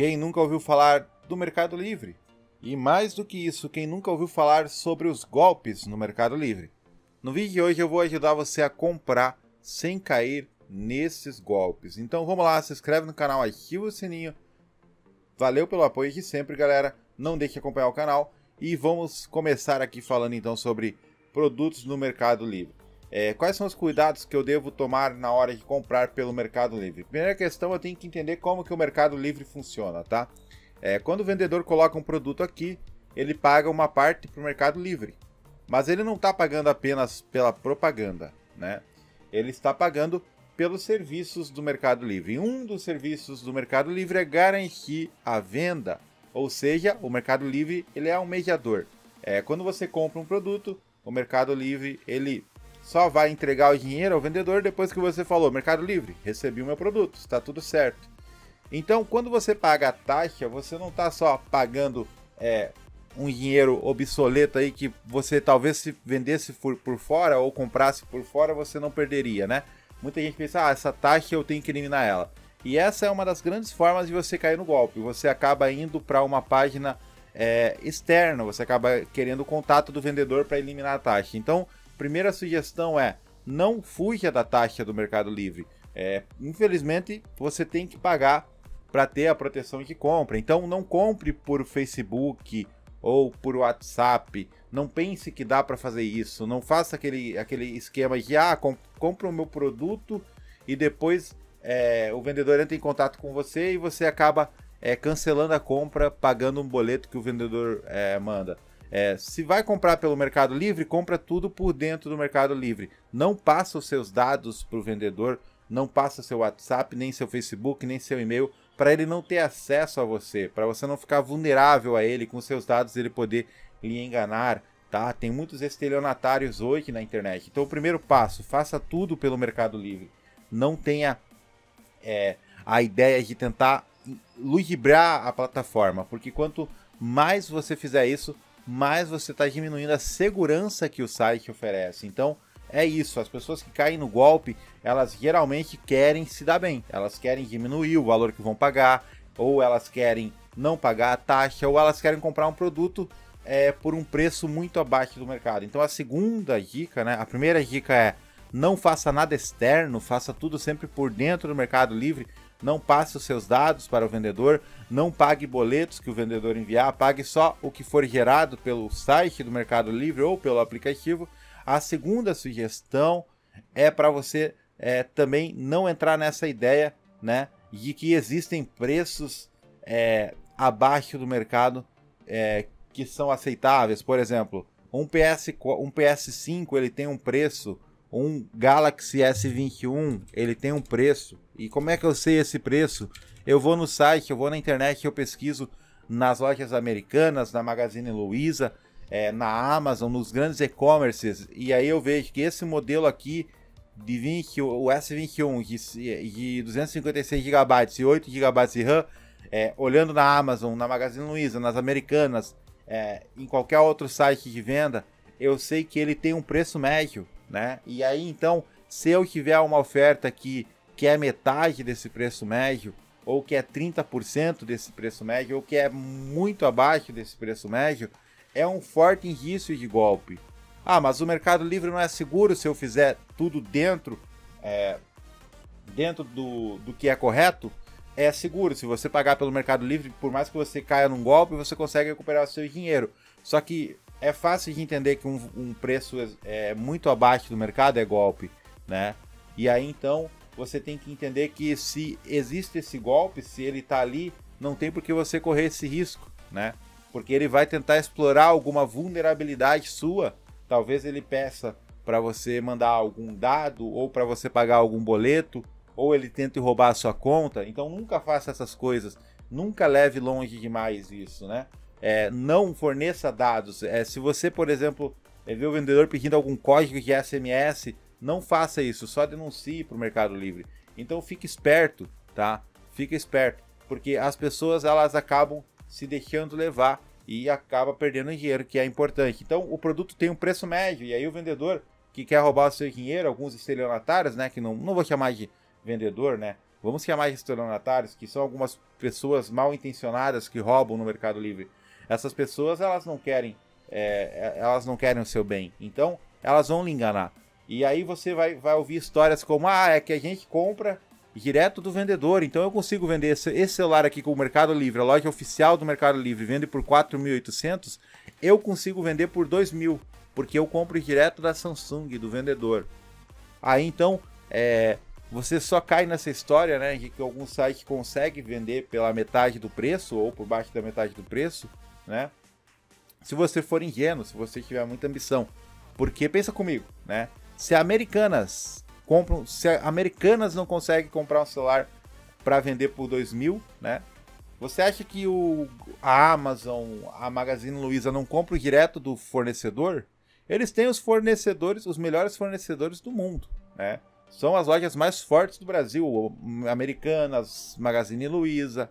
Quem nunca ouviu falar do Mercado Livre? E mais do que isso, quem nunca ouviu falar sobre os golpes no Mercado Livre? No vídeo de hoje eu vou ajudar você a comprar sem cair nesses golpes. Então vamos lá, se inscreve no canal, ativa o sininho. Valeu pelo apoio de sempre, galera. Não deixe de acompanhar o canal. E vamos começar aqui falando então sobre produtos no Mercado Livre. É, quais são os cuidados que eu devo tomar na hora de comprar pelo Mercado Livre? Primeira questão, eu tenho que entender como que o Mercado Livre funciona, tá? É, quando o vendedor coloca um produto aqui, ele paga uma parte para o Mercado Livre. Mas ele não está pagando apenas pela propaganda, né? Ele está pagando pelos serviços do Mercado Livre. Um dos serviços do Mercado Livre é garantir a venda, ou seja, o Mercado Livre ele é um mediador. É, quando você compra um produto, o Mercado Livre ele só vai entregar o dinheiro ao vendedor depois que você falou: Mercado Livre, recebi o meu produto, está tudo certo. Então, quando você paga a taxa, você não está só pagando é, um dinheiro obsoleto aí que você talvez se vendesse por, por fora ou comprasse por fora, você não perderia, né? Muita gente pensa, ah, essa taxa eu tenho que eliminar ela. E essa é uma das grandes formas de você cair no golpe. Você acaba indo para uma página é, externa, você acaba querendo o contato do vendedor para eliminar a taxa. Então, primeira sugestão é não fuja da taxa do Mercado Livre. É, infelizmente, você tem que pagar para ter a proteção de compra. Então, não compre por Facebook ou por WhatsApp. Não pense que dá para fazer isso. Não faça aquele, aquele esquema de ah, comp compra o meu produto e depois é, o vendedor entra em contato com você e você acaba é, cancelando a compra, pagando um boleto que o vendedor é, manda. É, se vai comprar pelo Mercado Livre, compra tudo por dentro do Mercado Livre. Não passa os seus dados para o vendedor, não passa seu WhatsApp, nem seu Facebook, nem seu e-mail, para ele não ter acesso a você, para você não ficar vulnerável a ele, com seus dados ele poder lhe enganar, tá? Tem muitos estelionatários hoje na internet. Então, o primeiro passo, faça tudo pelo Mercado Livre. Não tenha é, a ideia de tentar ludibriar a plataforma, porque quanto mais você fizer isso, mais você está diminuindo a segurança que o site oferece. Então, é isso, as pessoas que caem no golpe, elas geralmente querem se dar bem, elas querem diminuir o valor que vão pagar, ou elas querem não pagar a taxa, ou elas querem comprar um produto é, por um preço muito abaixo do mercado. Então a segunda dica, né? A primeira dica é não faça nada externo, faça tudo sempre por dentro do Mercado Livre, não passe os seus dados para o vendedor, não pague boletos que o vendedor enviar, pague só o que for gerado pelo site do Mercado Livre ou pelo aplicativo. A segunda sugestão é para você é, também não entrar nessa ideia né, de que existem preços é, abaixo do mercado é, que são aceitáveis. Por exemplo, um, PS, um PS5 ele tem um preço um Galaxy S21, ele tem um preço. E como é que eu sei esse preço? Eu vou no site, eu vou na internet, eu pesquiso nas lojas americanas, na Magazine Luiza, é, na Amazon, nos grandes e-commerces, e aí eu vejo que esse modelo aqui de 20, o S21 de, de 256 GB e 8 GB de RAM, é, olhando na Amazon, na Magazine Luiza, nas americanas, é, em qualquer outro site de venda, eu sei que ele tem um preço médio né? E aí então, se eu tiver uma oferta que, que é metade desse preço médio, ou que é 30% desse preço médio, ou que é muito abaixo desse preço médio, é um forte indício de golpe. Ah, mas o Mercado Livre não é seguro se eu fizer tudo dentro, é, dentro do, do que é correto? É seguro. Se você pagar pelo Mercado Livre, por mais que você caia num golpe, você consegue recuperar o seu dinheiro. Só que é fácil de entender que um, um preço é, muito abaixo do mercado é golpe, né? E aí então você tem que entender que se existe esse golpe, se ele está ali, não tem por que você correr esse risco, né? Porque ele vai tentar explorar alguma vulnerabilidade sua. Talvez ele peça para você mandar algum dado ou para você pagar algum boleto, ou ele tente roubar a sua conta. Então nunca faça essas coisas. Nunca leve longe demais isso, né? É, não forneça dados. É, se você, por exemplo, é, vê o vendedor pedindo algum código de SMS, não faça isso, só denuncie para o Mercado Livre. Então fique esperto, tá? Fique esperto, porque as pessoas elas acabam se deixando levar e acaba perdendo dinheiro, que é importante. Então o produto tem um preço médio e aí o vendedor que quer roubar o seu dinheiro, alguns estelionatários, né, que não, não vou chamar de vendedor, né, vamos chamar de estelionatários, que são algumas pessoas mal intencionadas que roubam no Mercado Livre. Essas pessoas, elas não querem, é, é, elas não querem o seu bem. Então, elas vão lhe enganar. E aí você vai, vai ouvir histórias como, ah, é que a gente compra direto do vendedor, então eu consigo vender esse, esse celular aqui com o Mercado Livre, a loja oficial do Mercado Livre vende por 4.800, eu consigo vender por 2.000, porque eu compro direto da Samsung, do vendedor. Aí então, é, você só cai nessa história, né, de que algum site consegue vender pela metade do preço ou por baixo da metade do preço, né? Se você for ingênuo, se você tiver muita ambição. Porque pensa comigo, né? Se Americanas compram, se Americanas não conseguem comprar um celular para vender por 2 mil, né? Você acha que o, a Amazon, a Magazine Luiza não compram direto do fornecedor? Eles têm os fornecedores, os melhores fornecedores do mundo, né? São as lojas mais fortes do Brasil, Americanas, Magazine Luiza,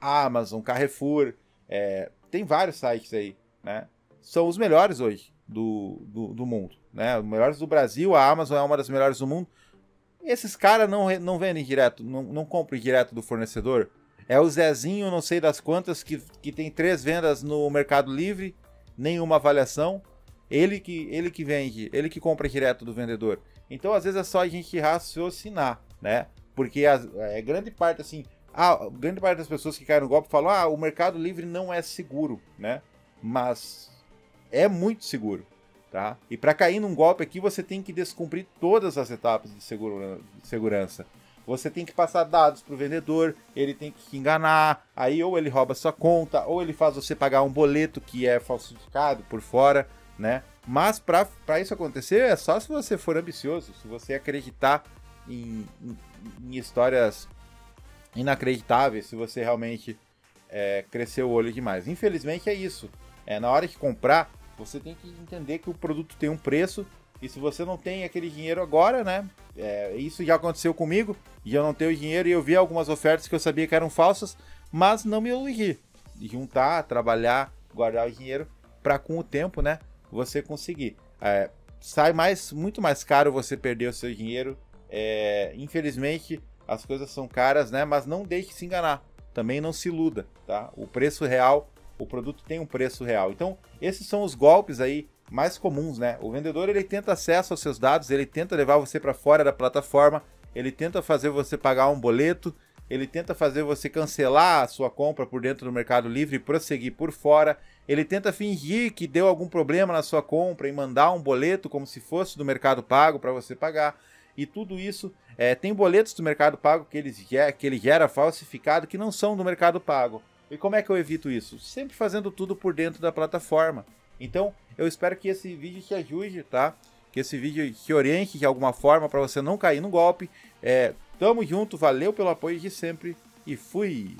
Amazon, Carrefour, é, tem vários sites aí, né? São os melhores hoje do, do, do, mundo, né? Os melhores do Brasil, a Amazon é uma das melhores do mundo. Esses caras não, não vendem direto, não, não compram direto do fornecedor. É o Zezinho, não sei das quantas, que, que tem três vendas no Mercado Livre, nenhuma avaliação. Ele que, ele que vende, ele que compra direto do vendedor. Então, às vezes, é só a gente raciocinar, né? Porque a, é grande parte, assim, a grande parte das pessoas que caem no golpe falam: ah, o Mercado Livre não é seguro, né? Mas é muito seguro, tá? E para cair num golpe aqui, você tem que descumprir todas as etapas de segurança. Você tem que passar dados para o vendedor, ele tem que enganar, aí ou ele rouba sua conta, ou ele faz você pagar um boleto que é falsificado por fora, né? Mas para isso acontecer é só se você for ambicioso, se você acreditar em, em, em histórias inacreditáveis, se você realmente é, cresceu o olho demais. Infelizmente é isso. É, na hora de comprar, você tem que entender que o produto tem um preço e se você não tem aquele dinheiro agora, né? É, isso já aconteceu comigo e eu não tenho dinheiro e eu vi algumas ofertas que eu sabia que eram falsas, mas não me iludi. Juntar, trabalhar, guardar o dinheiro para com o tempo, né? Você conseguir. É, sai mais, muito mais caro você perder o seu dinheiro. É, infelizmente, as coisas são caras, né? Mas não deixe se enganar. Também não se iluda, tá? O preço real o produto tem um preço real. Então, esses são os golpes aí mais comuns, né? O vendedor ele tenta acesso aos seus dados, ele tenta levar você para fora da plataforma, ele tenta fazer você pagar um boleto, ele tenta fazer você cancelar a sua compra por dentro do Mercado Livre e prosseguir por fora. Ele tenta fingir que deu algum problema na sua compra e mandar um boleto como se fosse do Mercado Pago para você pagar. E tudo isso é, tem boletos do Mercado Pago que, eles, que ele gera falsificado que não são do Mercado Pago. E como é que eu evito isso? Sempre fazendo tudo por dentro da plataforma. Então, eu espero que esse vídeo te ajude, tá? Que esse vídeo te oriente de alguma forma para você não cair no golpe. É, tamo junto, valeu pelo apoio de sempre e fui!